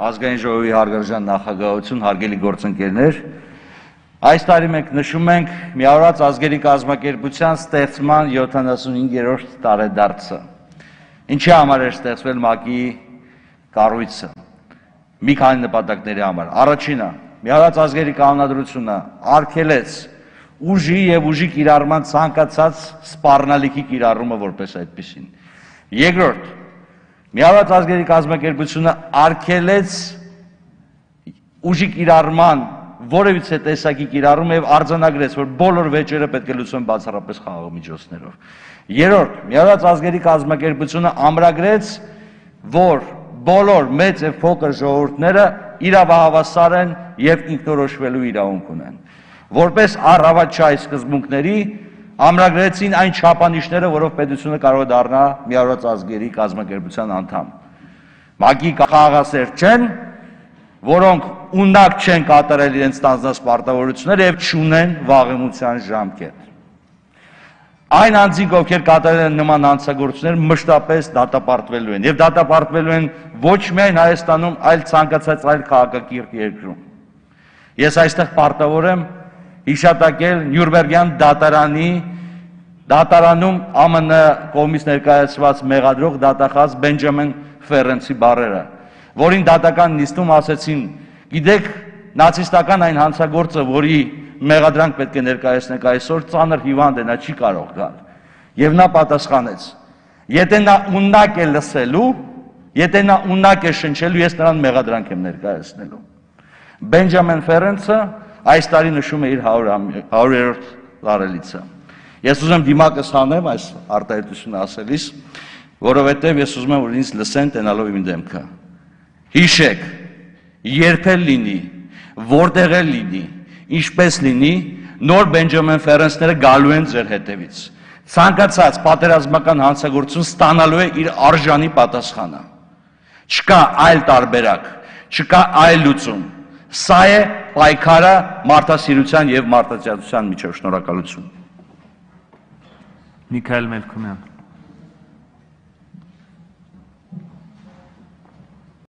ազգային ժողովի հարգարժան նախագահություն, հարգելի գործընկերներ, այս տարի մենք նշում ենք Միավորված ազգերի կազմակերպության ստեղծման 75-րդ տարեդարձը։ Ինչի համար էր ստեղծվել ՄԱԿ-ի կառույցը։ Մի քանի նպատակների համար։ Առաջինը՝ Միավորված ազգերի կանոնադրությունը արգելեց ուժի եւ ուժի կիրառման ցանկացած սպառնալիքի կիրառումը որպես այդպեսին։ Երկրորդ, Միավորված ազգերի կազմակերպությունը արգելեց ուժի կիրառման որևիցե տեսակի կիրառումը եւ արձանագրեց, որ բոլոր վեճերը պետք է լուծվեն բացառապես խաղաղ միջոցներով։ Երրորդ, Միավորված ազգերի կազմակերպությունը ամրագրեց, որ բոլոր մեծ եւ փոքր ժողովուրդները իրավահավասար են եւ ինքնորոշվելու իրավունք ունեն։ Որպես առավաճայ սկզբունքների ամրագրեցին այն չափանիշները, որով պետությունը կարող է դառնա միավորված ազգերի կազմակերպության անդամ։ ՄԱԿ-ի խաղաղասեր չեն, որոնք ունակ չեն կատարել իրենց ստանձնած պարտավորությունները եւ չունեն վաղեմության ժամկետ։ Այն անձինք, ովքեր կատարել են նման հանցագործություններ, մշտապես դատապարտվելու են եւ դատապարտվելու են ոչ միայն Հայաստանում, այլ ցանկացած այլ քաղաքակիրթ երկրում։ Ես այստեղ պարտավոր եմ հիշատակել Նյուրնբերգյան դատարանի դատարանում ԱՄՆ կողմից ներկայացված մեղադրող դատախազ Բենջամին Ֆերենցի բարերը, որին դատական նիստում ասեցին. «Գիտեք, նացիստական այն հանցագործը, որի մեղադրանք պետք է ներկայացնենք այսօր, ծանր հիվանդ է, նա չի կարող գալ»։ Եվ նա պատասխանեց. «Եթե նա ունակ է լսելու, եթե նա ունակ է շնչելու, ես նրան մեղադրանք եմ ներկայացնելու»։ Բենջամին Ֆերենցը այս տարի նշում է իր 100-րդ տարելիցը։ Ես ուզում դիմակս հանեմ այս արտահայտությունը ասելիս, որովհետև ես ուզում եմ որ ինձ լսեն տենալով իմ դեմքը։ Հիշեք, երբ էլ լինի, որտեղ էլ լինի, ինչպես լինի, նոր Բենջամին Ֆերենսները գալու են ձեր հետևից։ Ցանկացած պատերազմական հանցագործություն ստանալու է իր արժանի պատասխանը։ Չկա այլ տարբերակ, չկա այլ լուծում։ Սա է պայքարը մարդասիրության եւ մարդաճանաչության միջև։ Շնորհակալություն։ Միքայել Մելքումյան